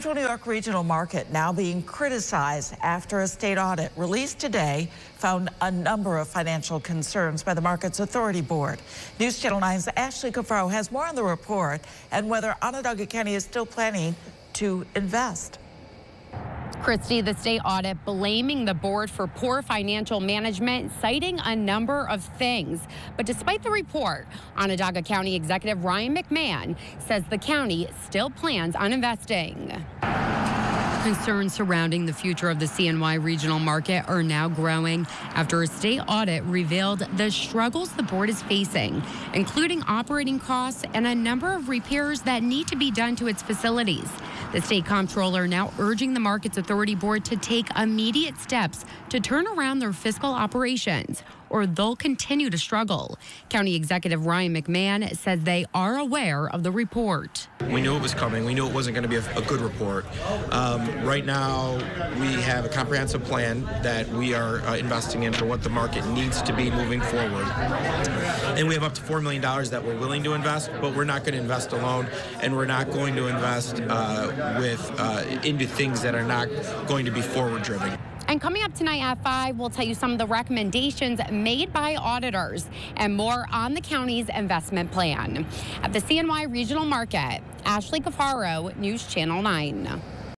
Central New York regional market now being criticized after a state audit released today found a number of financial concerns by the Markets Authority Board. News Channel 9's Ashley Cafaro has more on the report and whether Onondaga County is still planning to invest. Christy, the state audit blaming the board for poor financial management, citing a number of things. But despite the report, Onondaga County Executive Ryan McMahon says the county still plans on investing. Concerns surrounding the future of the CNY regional market are now growing after a state audit revealed the struggles the board is facing, including operating costs and a number of repairs that need to be done to its facilities. The state comptroller now urging the Markets Authority Board to take immediate steps to turn around their fiscal operations or they'll continue to struggle. County Executive Ryan McMahon says they are aware of the report. We knew it was coming. We knew it wasn't going to be a, a good report. Um, right now, we have a comprehensive plan that we are uh, investing in for what the market needs to be moving forward. And we have up to $4 million that we're willing to invest, but we're not going to invest alone, and we're not going to invest uh, with uh, into things that are not going to be forward driven. And coming up tonight at 5, we'll tell you some of the recommendations made by auditors and more on the county's investment plan. At the CNY Regional Market, Ashley Cafaro, News Channel 9.